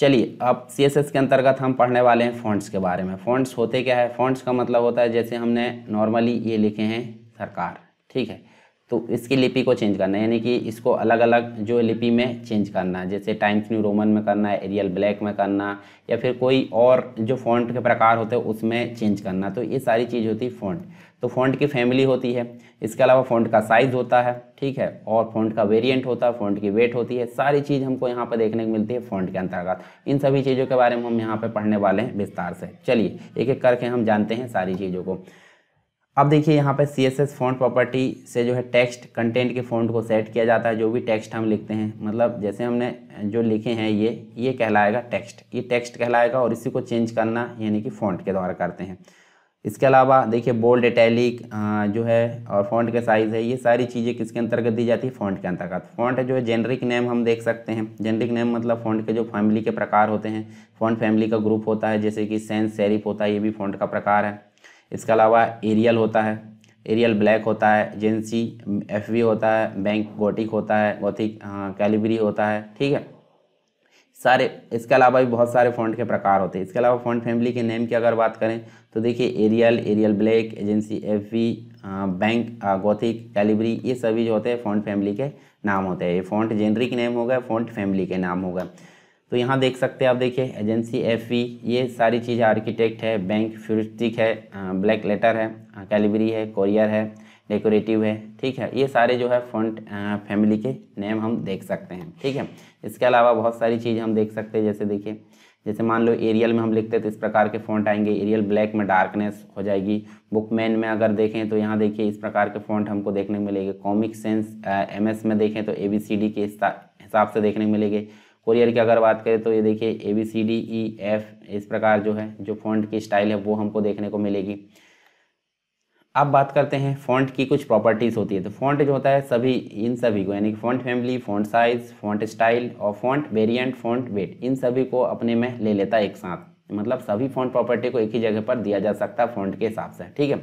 चलिए, अब CSS के अंतर्गत हम पढ़ने वाले हैं फ़ॉन्ट्स के बारे में। फ़ॉन्ट्स होते क्या है? फ़ॉन्ट्स का मतलब होता है जैसे हमने नॉर्मली ये लिखे हैं सरकार, ठीक है? तो इसकी लिपि को चेंज करना है, यानी कि इसको अलग अलग जो लिपि में चेंज करना है, जैसे टाइम्स न्यू रोमन में करना है एरियल ब्लैक में करना या फिर कोई और जो फ़ॉन्ट के प्रकार होते हैं उसमें चेंज करना तो ये सारी चीज़ होती है फ़ॉन्ट तो फ़ॉन्ट की फैमिली होती है, इसके अलावा फ़ॉन्ट का साइज़ होता है, ठीक है, और फ़ॉन्ट का वेरिएंट होता है फ़ॉन्ट की वेट होती है, सारी चीज़ हमको यहाँ पर देखने को मिलती है फ़ॉन्ट के अंतर्गत। इन सभी चीज़ों के बारे में हम यहाँ पर पढ़ने वाले हैं विस्तार से। चलिए एक एक करके हम जानते हैं सारी चीज़ों को। अब देखिए यहाँ पे C S S font property से जो है टेक्स्ट कंटेंट के फ़ॉन्ट को सेट किया जाता है, जो भी टेक्स्ट हम लिखते हैं। मतलब जैसे हमने जो लिखे हैं ये ये कहलाएगा टेक्स्ट ये टेक्स्ट कहलाएगा और इसी को चेंज करना यानी कि फ़ॉन्ट के द्वारा करते हैं। इसके अलावा देखिए बोल्ड इटैलिक जो है और फ़ॉन्ट के साइज़ है, ये सारी चीज़ें किसके अंतर्गत दी जाती है? फ़ॉन्ट के अंतर्गत। फ़ॉन्ट जो है जेनरिक नेम हम देख सकते हैं। जेनरिक नेम मतलब फ़ॉन्ट के जो फैमिली के प्रकार होते हैं। फ़ॉन्ट फैमिली का ग्रुप होता है, जैसे कि सेंस सेरिफ होता है, ये भी फ़ॉन्ट का प्रकार है। इसके अलावा एरियल होता है, एरियल ब्लैक होता है जेंसी एफ़ होता है, बैंक गोटिक होता है, गोथिक कैलिब्री होता है, ठीक है? सारे, इसके अलावा भी बहुत सारे फ़ॉन्ट के प्रकार होते हैं। इसके अलावा फ़ॉन्ट फैमिली के नेम की अगर बात करें तो देखिए Arial Arial Black Agency F V Bank Gothic, Calibri, ये सभी जो होते हैं फ़ॉन्ट फैमिली के नाम होते हैं। ये फ़ॉन्ट जेनरिक नेम हो गया फ़ॉन्ट फैमिली के नाम हो गए। तो यहाँ देख सकते हैं आप, देखिए एजेंसी एफवी ये सारी चीज़ें आर्किटेक्ट है बैंक फ्यूरिस्टिक है ब्लैक लेटर है कैलिबरी है कोरियर है डेकोरेटिव है, ठीक है? ये सारे जो है फॉन्ट फैमिली के नेम हम देख सकते हैं, ठीक है? इसके अलावा बहुत सारी चीज़ें हम देख सकते हैं, जैसे देखिए, जैसे मान लो एरियल में हम लिखते हैं तो इस प्रकार के फ़ॉन्ट आएँगे एरियल ब्लैक में डार्कनेस हो जाएगी। बुकमैन में अगर देखें तो यहाँ देखिए, इस प्रकार के फ़ॉन्ट हमको देखने को मिलेंगे। कॉमिक सेंस एमएस में देखें तो एबीसीडी के हिसाब से देखने को मिलेंगे। कोरियर की अगर बात करें तो ये देखिए A B C D E F इस प्रकार जो है, जो फॉन्ट की स्टाइल है, वो हमको देखने को मिलेगी। अब बात करते हैं फॉन्ट की कुछ प्रॉपर्टीज़ होती है। तो फॉन्ट जो होता है सभी, इन सभी को, यानी कि font family font size font style और फॉन्ट वेरिएंट फॉन्ट वेट इन सभी को अपने में ले लेता है एक साथ। मतलब सभी फॉन्ट प्रॉपर्टी को एक ही जगह पर दिया जा सकता है फॉन्ट के हिसाब से, ठीक है?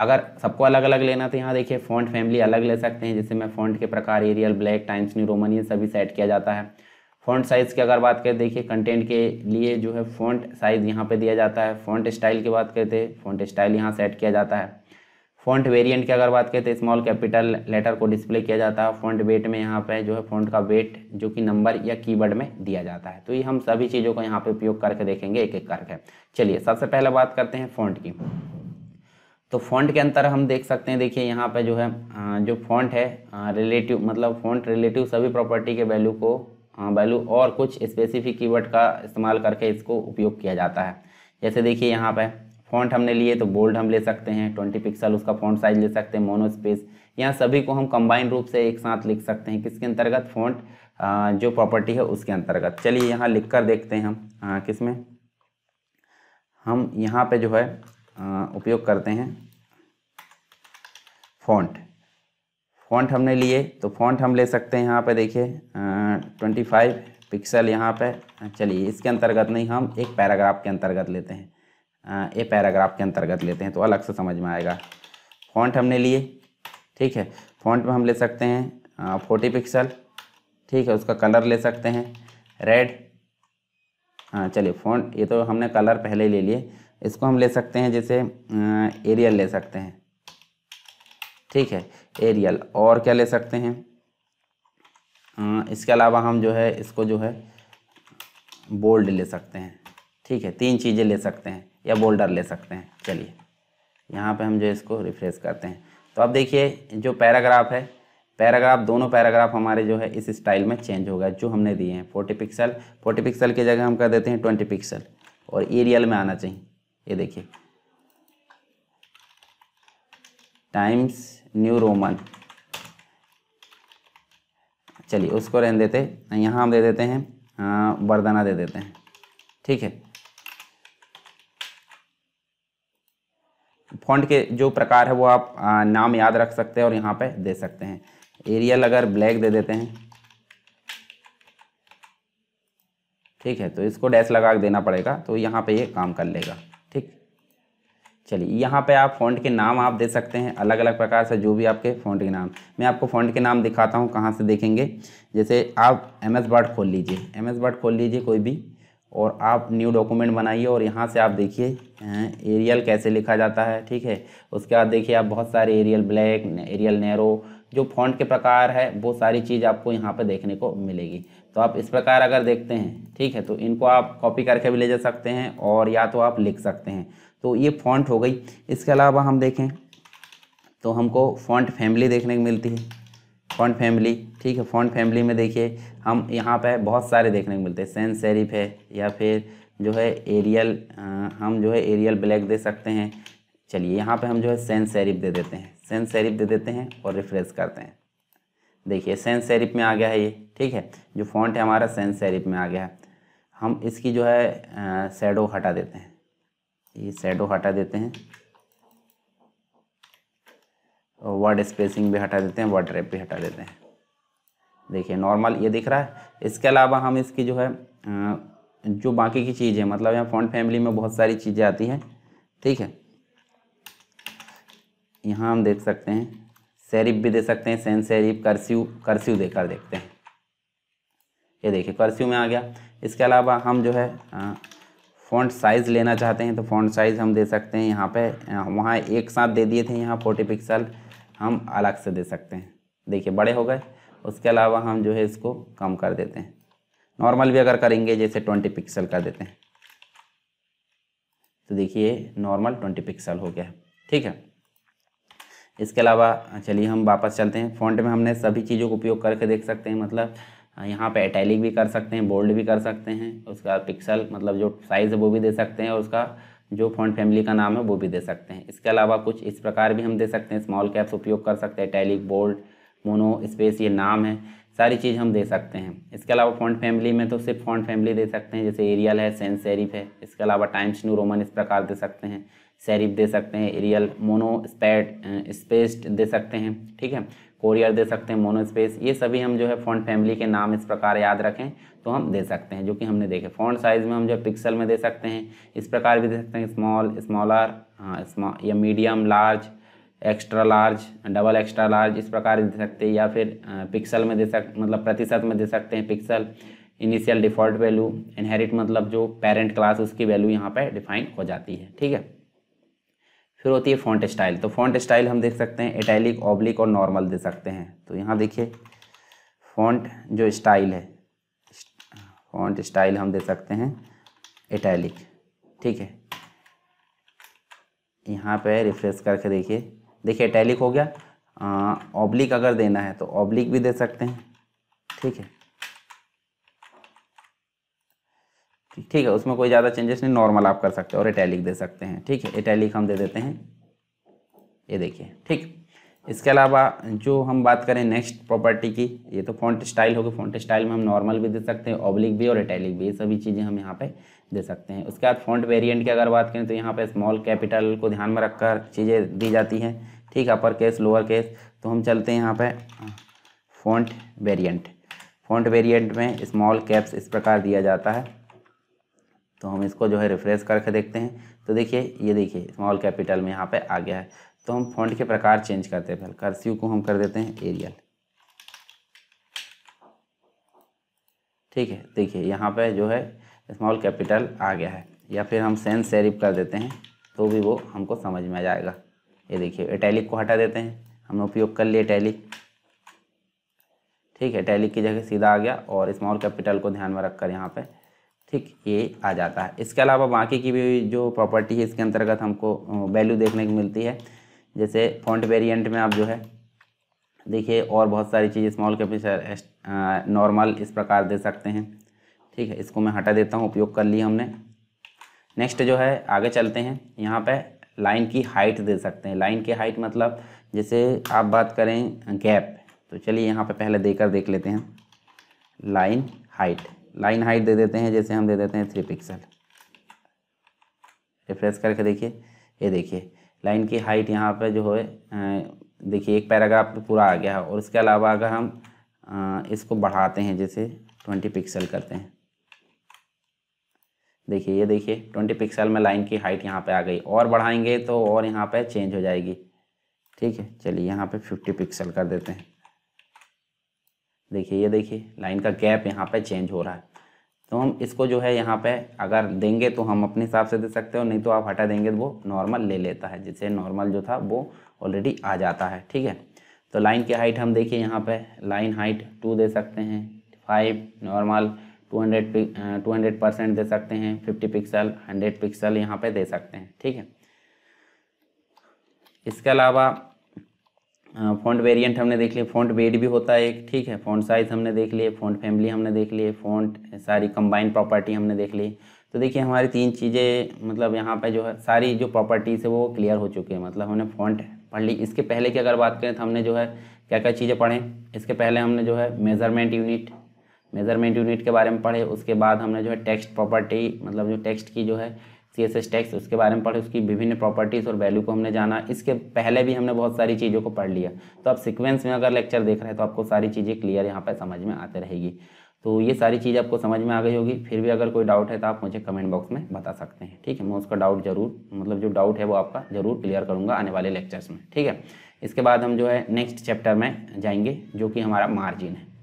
अगर सबको अलग अलग लेना तो यहाँ देखिए फॉन्ट फैमिली अलग ले सकते हैं। जैसे मैं फॉन्ट के प्रकार Arial Black Times New Roman ये सभी सेट किया जाता है। फ़ॉन्ट साइज़ की अगर बात करें, देखिए कंटेंट के लिए जो है फ़ॉन्ट साइज़ यहाँ पे दिया जाता है। फ़ॉन्ट स्टाइल की बात करते हैं फ़ॉन्ट स्टाइल यहाँ सेट किया जाता है। फ़ॉन्ट वेरिएंट की अगर बात करते हैं स्मॉल कैपिटल लेटर को डिस्प्ले किया जाता है। फ़ॉन्ट वेट में यहाँ पे जो है फ़ॉन्ट का वेट जो कि नंबर या कीवर्ड में दिया जाता है। तो ये हम सभी चीज़ों को यहाँ पे उपयोग करके देखेंगे एक एक करके। चलिए, सबसे पहले बात करते हैं फ़ॉन्ट की। तो फ़ॉन्ट के अंतर हम देख सकते हैं, देखिए, यहाँ पे जो है जो फ़ॉन्ट है रिलेटिव मतलब फ़ॉन्ट रिलेटिव सभी प्रॉपर्टी के वैल्यू को वैल्यू और कुछ स्पेसिफिक कीवर्ड का इस्तेमाल करके इसको उपयोग किया जाता है। जैसे देखिए यहाँ पे फॉन्ट हमने लिए तो बोल्ड हम ले सकते हैं ट्वेंटी पिक्सल उसका फॉन्ट साइज़ ले सकते हैं मोनो स्पेस यहाँ सभी को हम कंबाइन रूप से एक साथ लिख सकते हैं किसके अंतर्गत फॉन्ट जो प्रॉपर्टी है उसके अंतर्गत। चलिए यहाँ लिख कर देखते हैं हम किसमें हम यहाँ पे जो है उपयोग करते हैं फॉन्ट फ़ॉन्ट हमने लिए तो फ़ॉन्ट हम ले सकते हैं यहाँ पे देखिए ट्वेंटी फाइव पिक्सल यहाँ पे। चलिए, इसके अंतर्गत नहीं, हम एक पैराग्राफ के अंतर्गत लेते हैं। ए पैराग्राफ के अंतर्गत लेते हैं तो अलग से समझ में आएगा। फ़ॉन्ट हमने लिए, ठीक है? फ़ॉन्ट में हम ले सकते हैं फोर्टी पिक्सल, ठीक है? उसका कलर ले सकते हैं, रेड। हाँ चलिए, फ़ॉन्ट, ये तो हमने कलर पहले ले लिए। इसको हम ले सकते हैं, जैसे एरियल ले सकते हैं, ठीक है? एरियल, और क्या ले सकते हैं? इसके अलावा हम जो है, इसको जो है बोल्ड ले सकते हैं। ठीक है, तीन चीज़ें ले सकते हैं, या बोल्डर ले सकते हैं। चलिए, यहाँ पे हम जो इसको रिफ्रेश करते हैं। तो अब देखिए, जो पैराग्राफ है पैराग्राफ दोनों पैराग्राफ हमारे जो है, इस स्टाइल में चेंज हो गया, जो हमने दिए हैं। फोर्टी पिक्सल फोर्टी पिक्सल की जगह हम कर देते हैं ट्वेंटी पिक्सल और एरियल में आना चाहिए। ये देखिए टाइम्स न्यू रोमन चलिए उसको रहने देते यहाँ हम दे देते हैं बरदाना दे देते हैं। ठीक है? फॉन्ट के जो प्रकार है वो आप नाम याद रख सकते हैं और यहाँ पे दे सकते हैं। एरियल अगर ब्लैक दे देते हैं, ठीक है तो इसको डैश लगा के देना पड़ेगा तो यहाँ पे ये काम कर लेगा। चलिए, यहाँ पे आप फ़ॉन्ट के नाम आप दे सकते हैं अलग अलग प्रकार से जो भी आपके फ़ॉन्ट के नाम। मैं आपको फ़ॉन्ट के नाम दिखाता हूँ, कहाँ से देखेंगे। जैसे आप एम एस वर्ड खोल लीजिए। एम एस वर्ड खोल लीजिए कोई भी, और आप न्यू डॉक्यूमेंट बनाइए, और यहाँ से आप देखिए एरियल कैसे लिखा जाता है, ठीक है। उसके बाद देखिए आप बहुत सारे एरियल ब्लैक एरियल नैरो जो फॉन्ट के प्रकार है, वो सारी चीज़ आपको यहाँ पे देखने को मिलेगी। तो आप इस प्रकार अगर देखते हैं, ठीक है तो इनको आप कॉपी करके भी ले जा सकते हैं और या तो आप लिख सकते हैं। तो ये फॉन्ट हो गई। इसके अलावा हम देखें तो हमको फॉन्ट फैमिली देखने को मिलती है। फॉन्ट फैमिली ठीक है फॉन्ट फैमिली में देखिए, हम यहाँ पे बहुत सारे देखने को मिलते हैं। सेंस सेरिफ है या फिर जो है एरियल हम जो है एरियल ब्लैक दे सकते हैं। चलिए यहाँ पे हम जो है सेंस सेरिफ दे देते हैं। सेंस सेरिफ दे देते हैं और रिफ्रेश करते हैं। देखिए सेंस सेरिफ में आ गया है ये, ठीक है? जो फॉन्ट है हमारा सेंस सेरिफ में आ गया है। हम इसकी जो है शेडो हटा देते हैं। ये शेडो हटा देते हैं। और वर्ड स्पेसिंग भी हटा देते हैं वर्ड रैप भी हटा देते हैं। देखिए नॉर्मल ये दिख रहा है। इसके अलावा हम इसकी जो है जो बाकी की चीज़ है मतलब यहाँ फॉन्ट फैमिली में बहुत सारी चीज़ें आती हैं, ठीक है? यहाँ हम देख सकते हैं सेरिफ भी दे सकते हैं सेंस सेरिफ कर्स्यू कर्स्यू देकर देखते हैं। ये देखिए, कर्स्यू में आ गया। इसके अलावा हम जो है फ़ॉन्ट साइज़ लेना चाहते हैं तो फ़ॉन्ट साइज़ हम दे सकते हैं यहाँ पे। वहाँ एक साथ दे दिए थे यहाँ फोर्टी पिक्सल, हम अलग से दे सकते हैं। देखिए, बड़े हो गए। उसके अलावा हम जो है इसको कम कर देते हैं। नॉर्मल भी अगर करेंगे, जैसे ट्वेंटी पिक्सल कर देते हैं। तो देखिए, नॉर्मल ट्वेंटी पिक्सल हो गया। ठीक है। इसके अलावा, चलिए हम वापस चलते हैं। फ़ॉन्ट में हमने सभी चीज़ों का उपयोग करके देख सकते हैं मतलब यहाँ पे अटैलिक भी कर सकते हैं बोल्ड भी कर सकते हैं, उसका पिक्सल मतलब जो साइज़ है वो भी दे सकते हैं, और उसका जो फॉन्ट फैमिली का नाम है वो भी दे सकते हैं। इसके अलावा कुछ इस प्रकार भी हम दे सकते हैं स्मॉल कैप्स उपयोग कर सकते हैं अटैलिक बोल्ड मोनो स्पेस ये नाम है, सारी चीज़ हम दे सकते हैं। इसके अलावा फॉन्ट फैमिली में तो सिर्फ़ फॉन्ट फैमिली दे सकते हैं, जैसे एरियल है सेंस सेरिफ है, इसके अलावा टाइम्स न्यू रोमन इस प्रकार दे सकते हैं। सेरिफ दे सकते हैं एरियल मोनो स्पैड स्पेस्ड दे सकते हैं, ठीक है? कोरियर दे सकते हैं मोनो स्पेस ये सभी हम जो है फॉन्ट फैमिली के नाम इस प्रकार याद रखें तो हम दे सकते हैं, जो कि हमने देखे। फॉन्ट साइज़ में हम जो पिक्सल में दे सकते हैं, इस प्रकार भी दे सकते हैं स्मॉल स्मॉलर हाँ स्मॉल या medium large extra large double extra large इस प्रकार दे सकते हैं, या फिर पिक्सल में दे सक मतलब प्रतिशत में दे सकते हैं pixel initial default value inherit मतलब जो पेरेंट क्लास उसकी वैल्यू यहाँ पर डिफाइन हो जाती है, ठीक है? फिर होती है फॉन्ट स्टाइल तो फॉन्ट स्टाइल हम देख सकते हैं इटैलिक ऑब्लिक और नॉर्मल दे सकते हैं। तो यहाँ देखिए फॉन्ट जो स्टाइल है फॉन्ट स्टाइल हम दे सकते हैं इटैलिक ठीक है? यहाँ पे रिफ्रेश करके देखिए। देखिए इटैलिक हो गया। ऑब्लिक अगर देना है तो ऑब्लिक भी दे सकते हैं। ठीक है? ठीक है, उसमें कोई ज़्यादा चेंजेस नहीं नॉर्मल आप कर सकते हैं और इटैलिक दे सकते हैं। ठीक है इटैलिक हम दे देते हैं। ये देखिए, ठीक। इसके अलावा जो हम बात करें नेक्स्ट प्रॉपर्टी की, ये तो फॉन्ट स्टाइल होगा। फॉन्ट स्टाइल में हम नॉर्मल भी दे सकते हैं ऑब्लिक भी और इटैलिक भी, ये सभी चीज़ें हम यहाँ पे दे सकते हैं। उसके बाद फॉन्ट वेरिएंट की अगर बात करें तो यहाँ पे स्मॉल कैपिटल को ध्यान में रखकर चीज़ें दी जाती हैं। ठीक अपर केस लोअर केस तो हम चलते हैं यहाँ पर फॉन्ट वेरिएंट फॉन्ट वेरियंट में स्मॉल कैप्स इस प्रकार दिया जाता है। तो हम इसको जो है रिफ्रेश करके देखते हैं। तो देखिए, ये देखिए स्मॉल कैपिटल में यहाँ पे आ गया है। तो हम फॉन्ट के प्रकार चेंज करते हैं। पहले कर्सिव को हम कर देते हैं एरियल ठीक है, देखिए, यहाँ पे जो है स्मॉल कैपिटल आ गया है। या फिर हम सेंस सेरिफ कर देते हैं तो भी वो हमको समझ में आ जाएगा। ये देखिए इटैलिक को हटा देते हैं। हमने उपयोग कर लिया इटैलिक ठीक है टैलिक की जगह सीधा आ गया और स्मॉल कैपिटल को ध्यान में रखकर यहाँ पे ठीक, ये आ जाता है। इसके अलावा बाकी की भी जो प्रॉपर्टी है, इसके अंतर्गत हमको वैल्यू देखने को मिलती है। जैसे फॉन्ट वेरिएंट में आप जो है, देखिए, और बहुत सारी चीज़ें स्मॉल कैपिटल नॉर्मल इस प्रकार दे सकते हैं। ठीक है, इसको मैं हटा देता हूँ, उपयोग कर लिया हमने। नेक्स्ट जो है, आगे चलते हैं। यहाँ पे लाइन की हाइट दे सकते हैं। लाइन की हाइट मतलब जैसे आप बात करें गैप तो चलिए यहाँ पे पहले देकर देख लेते हैं। लाइन हाइट लाइन हाइट दे देते हैं, जैसे हम दे देते हैं थ्री पिक्सल रिफ्रेश करके देखिए, ये देखिए, लाइन की हाइट यहाँ पे जो है देखिए, एक पैराग्राफ पूरा आ गया है। और उसके अलावा अगर हम इसको बढ़ाते हैं, जैसे ट्वेंटी पिक्सल करते हैं। देखिए, ये देखिए ट्वेंटी पिक्सल में लाइन की हाइट यहाँ पे आ गई। और बढ़ाएँगे तो और यहाँ पे चेंज हो जाएगी। ठीक है, चलिए, यहाँ पे फिफ्टी पिक्सल कर देते हैं। देखिए, ये देखिए लाइन का गैप यहाँ पे चेंज हो रहा है। तो हम इसको जो है यहाँ पे अगर देंगे तो हम अपने हिसाब से दे सकते हो नहीं तो आप हटा देंगे तो वो नॉर्मल ले लेता है, जिससे नॉर्मल जो था वो ऑलरेडी आ जाता है, ठीक है? तो लाइन की हाइट हम देखिए यहाँ पे लाइन हाइट टू दे सकते हैं five normal two hundred two hundred percent दे सकते हैं फिफ्टी पिक्सल हंड्रेड पिक्सल यहाँ पे दे सकते हैं, ठीक है? इसके अलावा फ़ॉन्ट वेरिएंट हमने देख लिया फ़ॉन्ट वेट भी होता है एक, ठीक है? फ़ॉन्ट साइज़ हमने देख लिए फ़ॉन्ट फैमिली हमने देख लिए फ़ॉन्ट सारी कंबाइंड प्रॉपर्टी हमने देख ली। तो देखिए, हमारी तीन चीज़ें मतलब यहाँ पे जो है, सारी जो प्रॉपर्टीज़ है वो क्लियर हो चुकी है। मतलब हमने फ़ॉन्ट पढ़ ली। इसके पहले की अगर बात करें तो हमने जो है क्या क्या चीज़ें पढ़ें? इसके पहले हमने जो है मेज़रमेंट यूनिट मेज़रमेंट यूनिट के बारे में पढ़े। उसके बाद हमने जो है टेक्स्ट प्रॉपर्टी मतलब जो टेक्स्ट की जो है सी एस एस टैक्स उसके बारे में पढ़े, उसकी विभिन्न प्रॉपर्टीज़ और वैल्यू को हमने जाना। इसके पहले भी हमने बहुत सारी चीज़ों को पढ़ लिया। तो आप सिक्वेंस में अगर लेक्चर देख रहे हैं तो आपको सारी चीज़ें क्लियर यहाँ पर समझ में आते रहेगी। तो ये सारी चीज़ आपको समझ में आ गई होगी। फिर भी अगर कोई डाउट है तो आप मुझे कमेंट बॉक्स में बता सकते हैं। ठीक है, मैं उसका डाउट ज़रूर मतलब जो डाउट है वो आपका ज़रूर क्लियर करूँगा आने वाले लेक्चर्स में। ठीक है, इसके बाद हम जो है नेक्स्ट चैप्टर में जाएँगे, जो कि हमारा मार्जिन है।